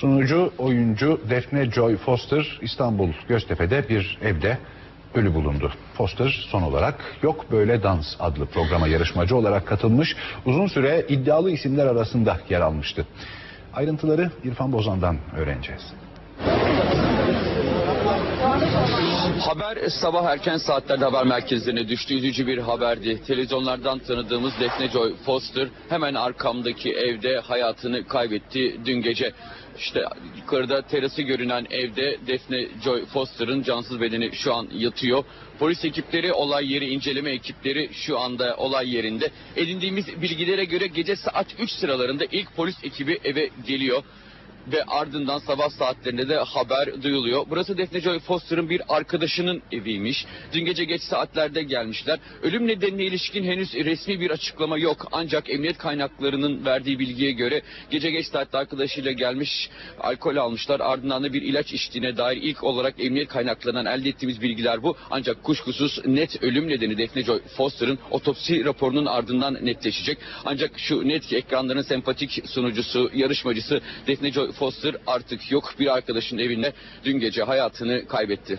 Sunucu oyuncu Defne Joy Foster İstanbul Göztepe'de bir evde ölü bulundu. Foster son olarak Yok Böyle Dans adlı programa yarışmacı olarak katılmış. Uzun süre iddialı isimler arasında yer almıştı. Ayrıntıları İrfan Bozan'dan öğreneceğiz. Haber sabah erken saatlerde haber merkezlerine düştü. Üzücü bir haberdi. Televizyonlardan tanıdığımız Defne Joy Foster hemen arkamdaki evde hayatını kaybetti dün gece. İşte yukarıda terası görünen evde Defne Joy Foster'ın cansız bedeni şu an yatıyor. Polis ekipleri, olay yeri inceleme ekipleri şu anda olay yerinde. Edindiğimiz bilgilere göre gece saat 3 sıralarında ilk polis ekibi eve geliyor ve ardından sabah saatlerinde de haber duyuluyor. Burası Defne Joy Foster'ın bir arkadaşının eviymiş. Dün gece geç saatlerde gelmişler. Ölüm nedenine ilişkin henüz resmi bir açıklama yok. Ancak emniyet kaynaklarının verdiği bilgiye göre gece geç saatte arkadaşıyla gelmiş, alkol almışlar. Ardından da bir ilaç içtiğine dair ilk olarak emniyet kaynaklarından elde ettiğimiz bilgiler bu. Ancak kuşkusuz net ölüm nedeni Defne Joy Foster'ın otopsi raporunun ardından netleşecek. Ancak şu net ekranların sempatik sunucusu, yarışmacısı Defne Joy Foster artık yok. Bir arkadaşın evinde dün gece hayatını kaybetti.